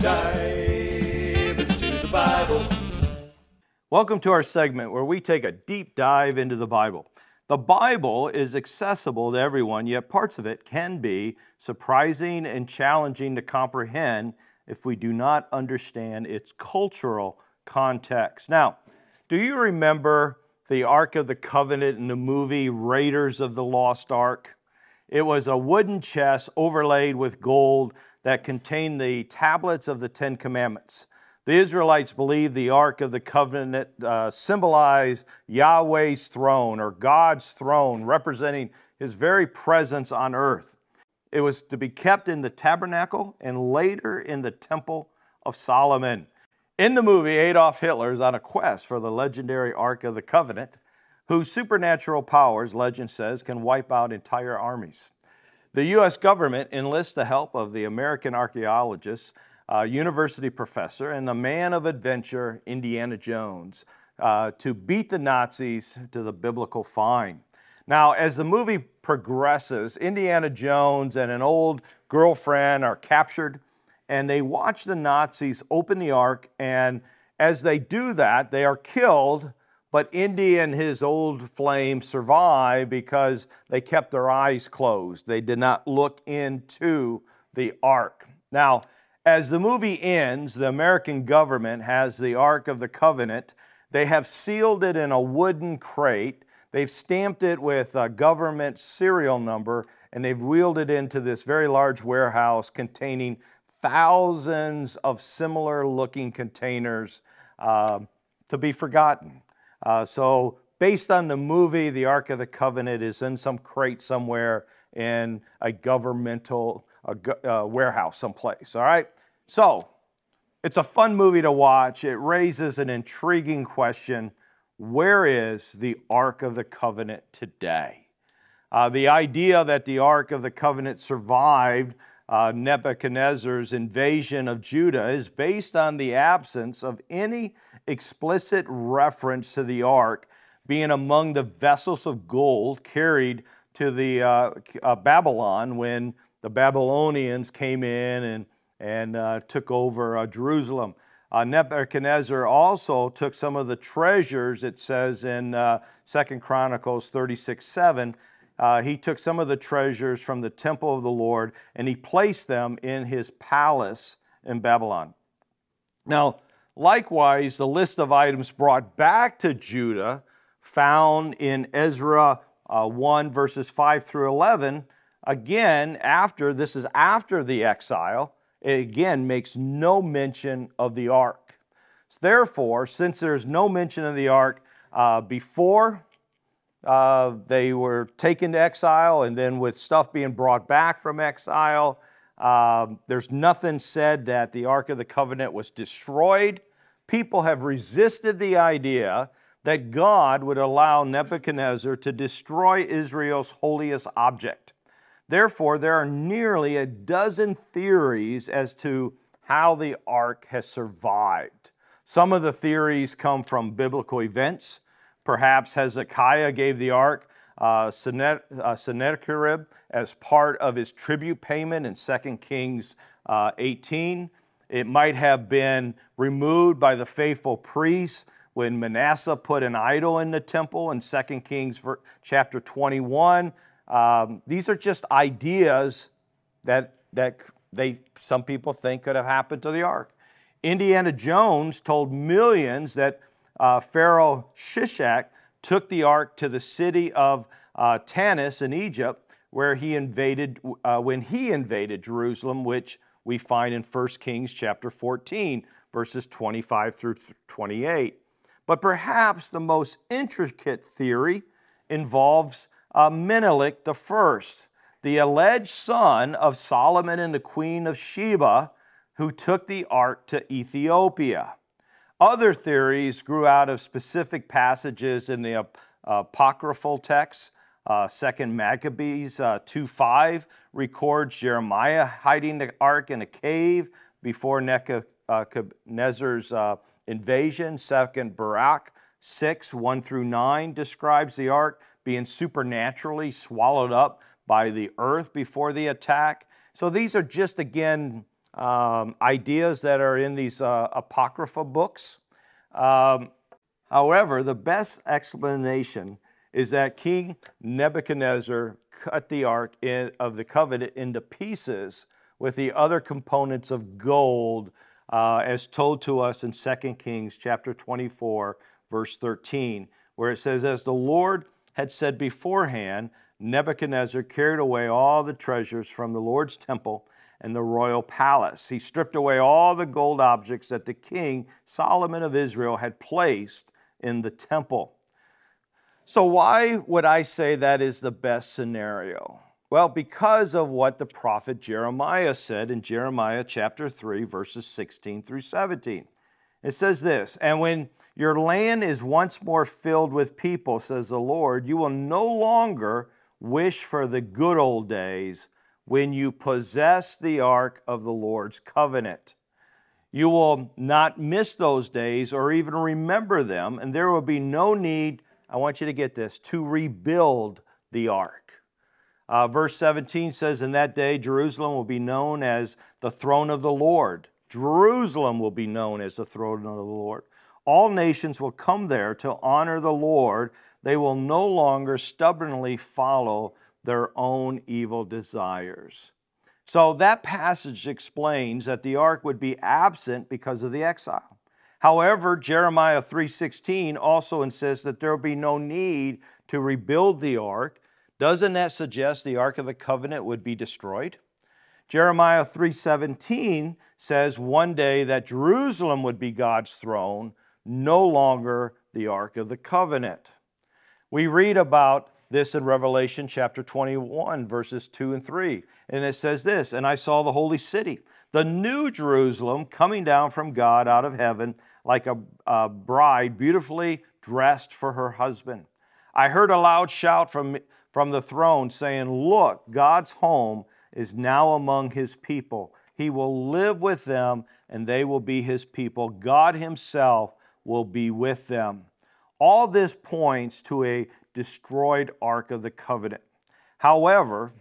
Dive into the Bible. Welcome to our segment where we take a deep dive into the Bible. The Bible is accessible to everyone, yet parts of it can be surprising and challenging to comprehend if we do not understand its cultural context. Now, do you remember the Ark of the Covenant in the movie Raiders of the Lost Ark? It was a wooden chest overlaid with gold that contained the tablets of the Ten Commandments. The Israelites believed the Ark of the Covenant uh, symbolized Yahweh's throne or God's throne, representing his very presence on earth. It was to be kept in the tabernacle and later in the Temple of Solomon. In the movie, Adolf Hitler is on a quest for the legendary Ark of the Covenant, whose supernatural powers, legend says, can wipe out entire armies. The U.S. government enlists the help of the American archaeologist, uh, university professor, and the man of adventure, Indiana Jones, uh, to beat the Nazis to the biblical find. Now, as the movie progresses, Indiana Jones and an old girlfriend are captured, and they watch the Nazis open the ark, and as they do that, they are killed but Indy and his old flame survive because they kept their eyes closed. They did not look into the ark. Now, as the movie ends, the American government has the Ark of the Covenant. They have sealed it in a wooden crate. They've stamped it with a government serial number, and they've wheeled it into this very large warehouse containing thousands of similar looking containers uh, to be forgotten. Uh, so, based on the movie, the Ark of the Covenant is in some crate somewhere in a governmental uh, warehouse someplace. All right? So, it's a fun movie to watch. It raises an intriguing question Where is the Ark of the Covenant today? Uh, the idea that the Ark of the Covenant survived uh, Nebuchadnezzar's invasion of Judah is based on the absence of any explicit reference to the ark being among the vessels of gold carried to the uh, uh, Babylon when the Babylonians came in and, and uh, took over uh, Jerusalem. Uh, Nebuchadnezzar also took some of the treasures, it says in 2 Chronicles 36 7, uh, he took some of the treasures from the temple of the Lord and he placed them in his palace in Babylon. Now, likewise, the list of items brought back to Judah, found in Ezra uh, 1, verses 5 through 11, again, after this is after the exile, it again makes no mention of the ark. Therefore, since there's no mention of the ark uh, before uh, they were taken to exile, and then with stuff being brought back from exile, um, there's nothing said that the Ark of the Covenant was destroyed. People have resisted the idea that God would allow Nebuchadnezzar to destroy Israel's holiest object. Therefore, there are nearly a dozen theories as to how the ark has survived. Some of the theories come from biblical events. Perhaps Hezekiah gave the ark uh, uh Sennacherib as part of his tribute payment in 2 Kings uh, 18. It might have been removed by the faithful priests when Manasseh put an idol in the temple in 2 Kings chapter 21. Um, these are just ideas that, that they, some people think could have happened to the ark. Indiana Jones told millions that uh, Pharaoh Shishak took the ark to the city of uh, Tanis in Egypt, where he invaded, uh, when he invaded Jerusalem, which we find in 1 Kings chapter 14, verses 25 through 28. But perhaps the most intricate theory involves uh, Menelik I, the alleged son of Solomon and the queen of Sheba, who took the ark to Ethiopia. Other theories grew out of specific passages in the apocryphal texts. Uh, Second Maccabees uh, 2.5 records Jeremiah hiding the ark in a cave before Nebuchadnezzar's uh, invasion. Second Baruch 6, 1 through 9 describes the ark being supernaturally swallowed up by the earth before the attack. So these are just, again, um, ideas that are in these uh, Apocrypha books. Um, however, the best explanation is that King Nebuchadnezzar cut the ark in, of the covenant into pieces with the other components of gold uh, as told to us in 2 Kings chapter 24 verse 13 where it says as the Lord had said beforehand Nebuchadnezzar carried away all the treasures from the Lord's temple and the royal palace. He stripped away all the gold objects that the king Solomon of Israel had placed in the temple. So, why would I say that is the best scenario? Well, because of what the prophet Jeremiah said in Jeremiah chapter 3, verses 16 through 17. It says this And when your land is once more filled with people, says the Lord, you will no longer wish for the good old days when you possess the ark of the Lord's covenant. You will not miss those days or even remember them, and there will be no need, I want you to get this, to rebuild the ark. Uh, verse 17 says, In that day, Jerusalem will be known as the throne of the Lord. Jerusalem will be known as the throne of the Lord. All nations will come there to honor the Lord. They will no longer stubbornly follow their own evil desires. So that passage explains that the ark would be absent because of the exile. However, Jeremiah 3:16 also insists that there will be no need to rebuild the ark. Doesn't that suggest the ark of the covenant would be destroyed? Jeremiah 3:17 says one day that Jerusalem would be God's throne, no longer the ark of the covenant. We read about this in Revelation chapter 21, verses 2 and 3. And it says this And I saw the holy city, the new Jerusalem, coming down from God out of heaven, like a, a bride beautifully dressed for her husband. I heard a loud shout from, from the throne saying, Look, God's home is now among his people. He will live with them, and they will be his people. God himself will be with them. All this points to a destroyed Ark of the Covenant. However,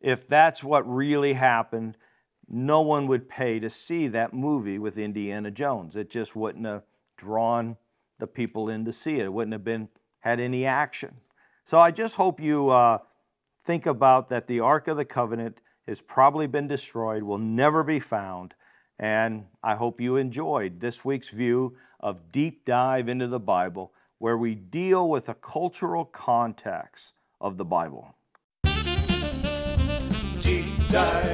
if that's what really happened, no one would pay to see that movie with Indiana Jones. It just wouldn't have drawn the people in to see it. It wouldn't have been had any action. So I just hope you uh, think about that the Ark of the Covenant has probably been destroyed, will never be found, and I hope you enjoyed this week's view of Deep Dive into the Bible where we deal with the cultural context of the Bible. Deep dive